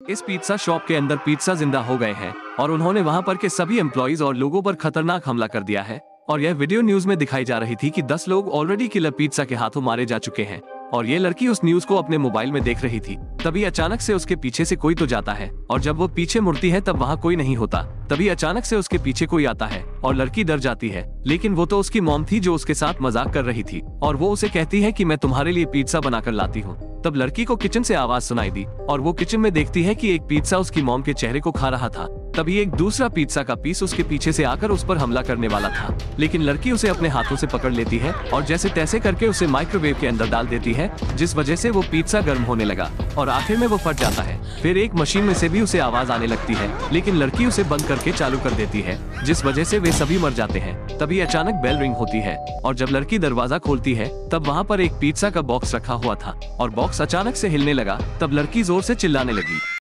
इस pizza shop के अंदर पिज्जा ज़िंदा हो गए हैं और उन्होंने वहाँ पर के सभी एम्प्लॉइज और लोगों पर खतरनाक हमला कर दिया है। और यह वीडियो न्यूज़ में दिखाई जा रही थी कि 10 लोग ऑलरेडी किलर पिज्जा के हाथों मारे जा चुके हैं। और ये लड़की उस न्यूज़ को अपने मोबाइल में देख रही थी। तभी अचानक से उसके पीछे से कोई तो जाता है और जब वो पीछे मुड़ती है तब वहाँ कोई नहीं होता। तभी अचानक से उसके पीछे कोई आता है और लड़की डर जाती है। लेकिन वो तो उसकी मॉम थी जो उसके साथ मज़ाक कर रही थी और वो उसे कहती है कि मैं तुम्हारे लिए पिज्जा बनाकर लाती हूँ। तब लड़की को किचन से आवाज़ सुनाई दी और वो किचन में देखती है कि एक पिज्जा उसकी मॉम के चेहरे को खा रहा था। तभी एक दूसरा पिज्जा का पीस उसके पीछे से आकर उस पर हमला करने वाला था। लेकिन लड़की उसे अपने हाथों से पकड़ लेती है और जैसे तैसे करके उसे माइक्रोवेव के अंदर डाल देती है, जिस वजह से वो पिज्जा गर्म होने लगा और आखिर में वो फट जाता है। फिर एक मशीन में से भी उसे आवाज़ आने लगती है, लेकिन लड़की उसे बंद करके चालू कर देती है, जिस वजह से वे सभी मर जाते हैं। तभी अचानक बेल रिंग होती है और जब लड़की दरवाज़ा खोलती है, तब वहाँ पर एक पिज्जा का बॉक्स रखा हुआ था और बॉक्स अचानक से हिलने लगा, तब लड़की ज़ोर से चिल्लाने लगी।